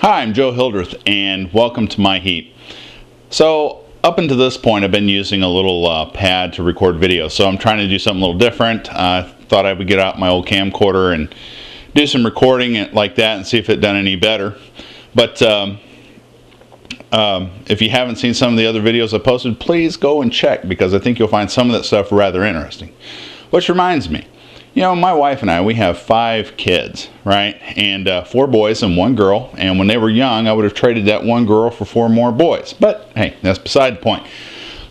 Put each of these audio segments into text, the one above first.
Hi, I'm Joe Hildreth, and welcome to My Heap. So, up until this point, I've been using a little uh, pad to record video, so I'm trying to do something a little different. I uh, thought I would get out my old camcorder and do some recording like that and see if it done any better. But um, um, if you haven't seen some of the other videos I posted, please go and check because I think you'll find some of that stuff rather interesting. Which reminds me, you know, my wife and I, we have five kids, right? And uh, four boys and one girl. And when they were young, I would have traded that one girl for four more boys. But hey, that's beside the point.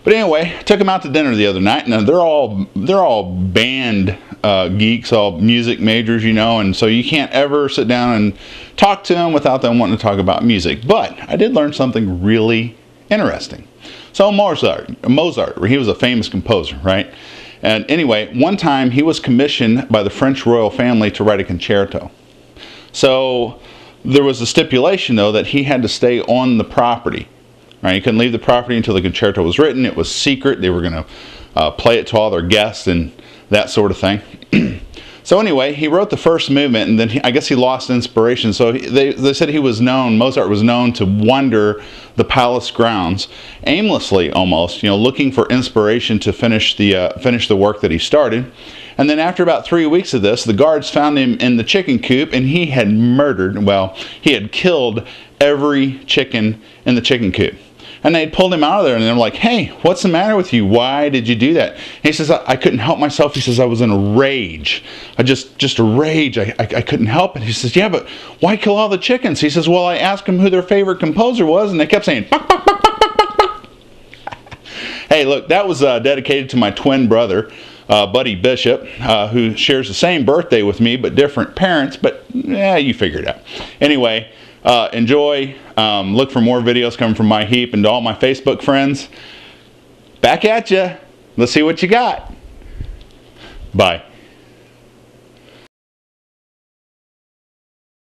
But anyway, I took them out to dinner the other night, and they're all they're all band uh, geeks, all music majors, you know, and so you can't ever sit down and talk to them without them wanting to talk about music. But I did learn something really interesting. So Mozart, Mozart, he was a famous composer, right? And anyway, one time he was commissioned by the French royal family to write a concerto. So there was a stipulation, though, that he had to stay on the property. Right? He couldn't leave the property until the concerto was written. It was secret. They were going to uh, play it to all their guests and that sort of thing. So anyway, he wrote the first movement, and then he, I guess he lost inspiration. So he, they, they said he was known, Mozart was known to wander the palace grounds aimlessly, almost, you know, looking for inspiration to finish the uh, finish the work that he started. And then after about three weeks of this, the guards found him in the chicken coop, and he had murdered. Well, he had killed every chicken in the chicken coop and they pulled him out of there and they're like hey what's the matter with you? Why did you do that? And he says I, I, couldn't help myself. He says i was in a rage. I just just a rage. I, I, I, couldn't help it. He says yeah but why kill all the chickens? He says well i asked them who their favorite composer was and they kept saying hey look that was uh, dedicated to my twin brother uh, Buddy Bishop, uh, who shares the same birthday with me but different parents, but yeah, you figure it out. Anyway, uh, enjoy. Um, look for more videos coming from my heap and to all my Facebook friends. Back at you. Let's see what you got. Bye.